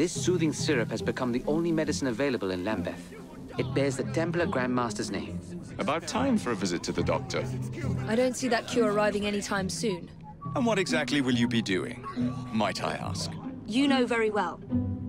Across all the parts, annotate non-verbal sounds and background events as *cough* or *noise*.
This soothing syrup has become the only medicine available in Lambeth. It bears the Templar Grandmaster's name. About time for a visit to the doctor. I don't see that cure arriving anytime soon. And what exactly will you be doing, might I ask? You know very well.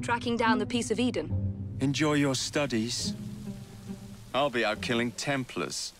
Tracking down the Piece of Eden. Enjoy your studies. I'll be out killing Templars.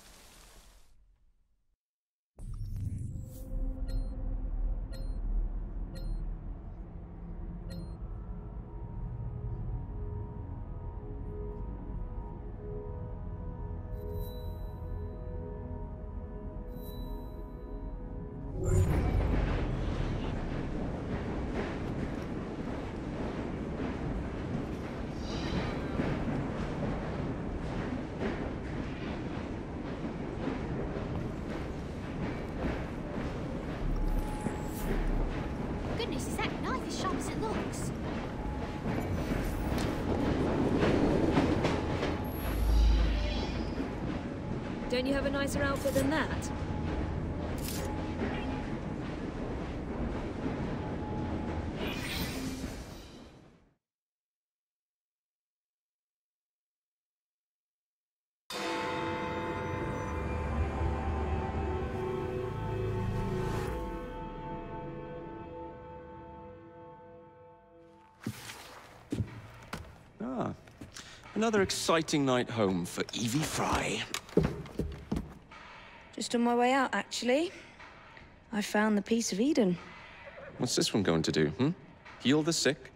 Don't you have a nicer outfit than that? Ah, another exciting night home for Evie Frye. Just on my way out, actually. I found the Piece of Eden. What's this one going to do, hmm? Heal the sick,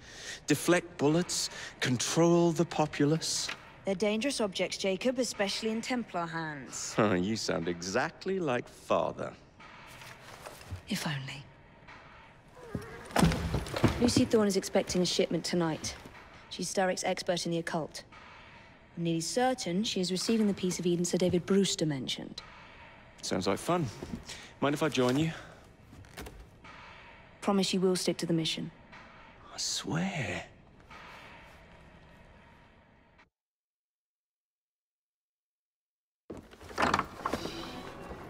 deflect bullets, control the populace? They're dangerous objects, Jacob, especially in Templar hands. *laughs* Oh, you sound exactly like father. If only. Lucy Thorne is expecting a shipment tonight. She's Starrick's expert in the occult. I'm nearly certain she is receiving the piece of Eden Sir David Brewster mentioned. Sounds like fun. Mind if I join you? Promise you will stick to the mission. I swear.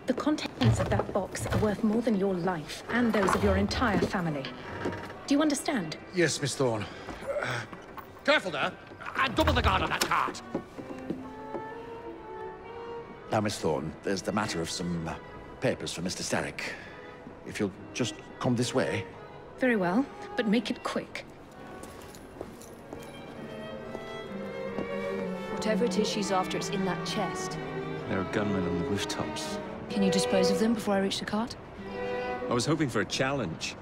The contents of that box are worth more than your life and those of your entire family. Do you understand? Yes, Miss Thorne. Uh, careful there! And double the guard on that cart! Now, Miss Thorne, there's the matter of some uh, papers for Mr. Starrick. If you'll just come this way. Very well, but make it quick. Whatever it is she's after, it's in that chest. There are gunmen on the rooftops. Can you dispose of them before I reach the cart? I was hoping for a challenge.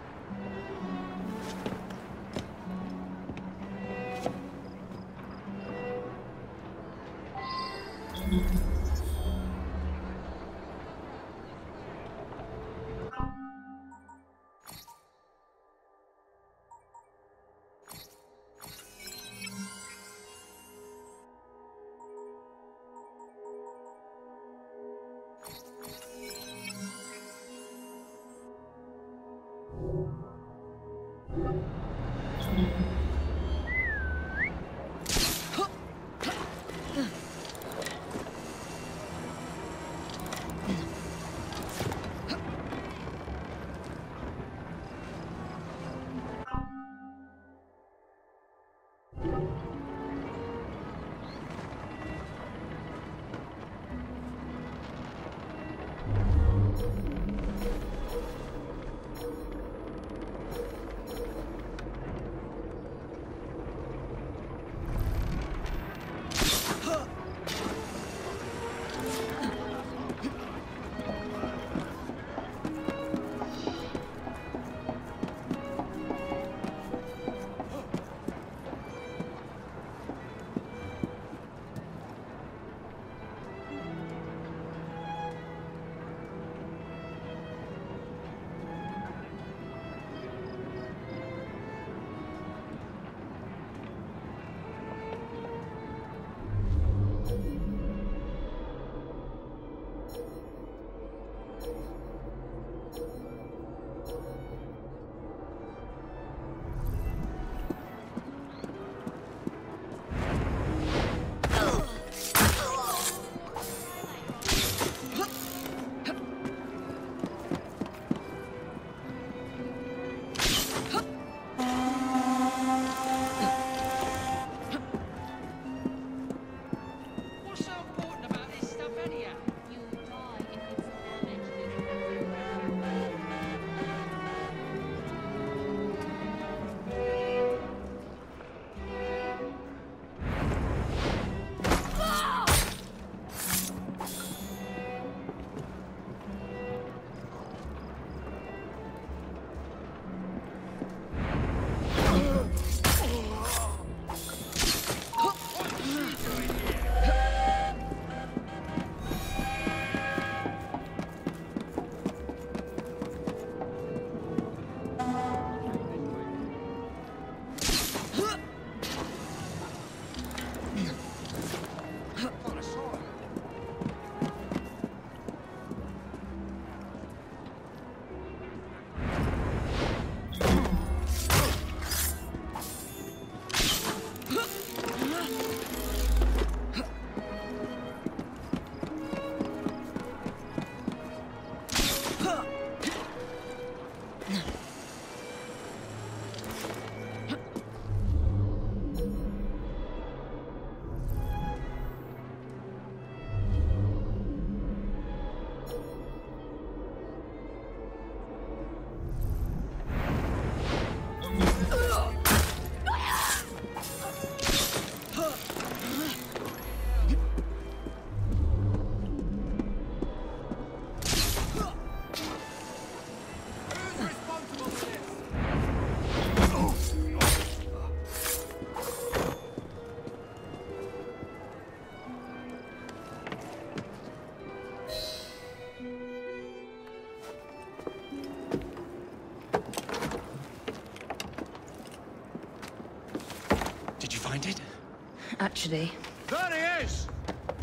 Actually, There he is!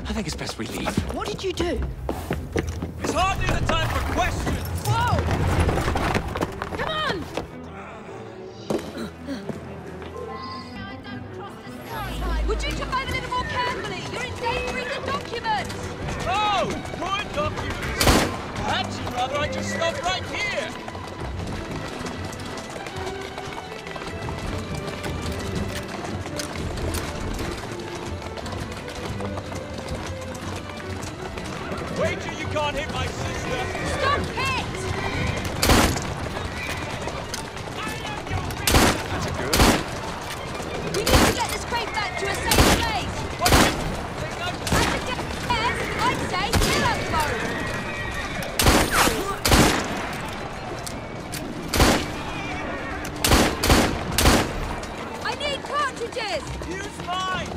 I think it's best we leave. what did you do? It's hardly the time for questions! Whoa! Come on! Would you drive a little more carefully? You're endangering the documents! Oh! Good documents! Perhaps you'd rather I just stop right here! You can't hit my sister! Stop it! That's a good. We need to get this crate back to a safe place! What? Take no As I'd say kill us both! I need cartridges! Use mine!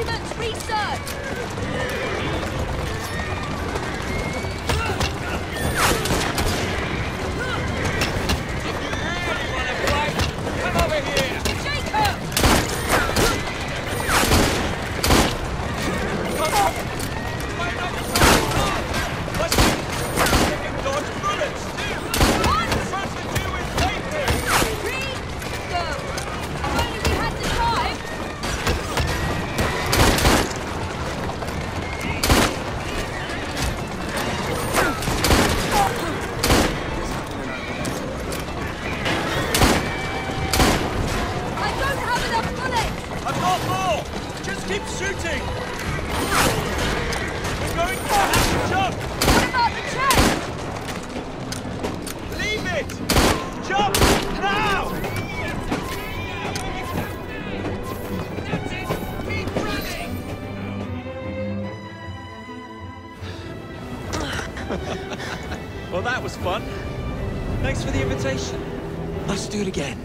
Research! Well, that was fun. Thanks for the invitation. Let's do it again.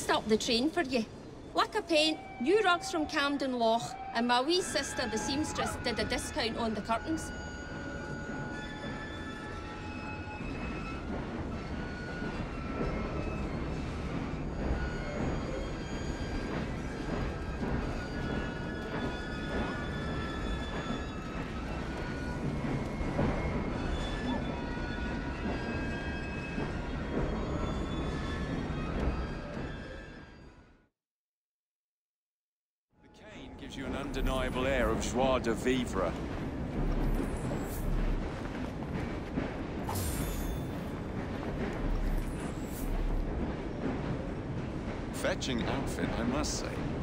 Fixed up the train for you. Lacquer paint, new rugs from Camden Lock, and my wee sister, the seamstress, did a discount on the curtains. Gives you an undeniable air of joie de vivre. Fetching outfit, I must say.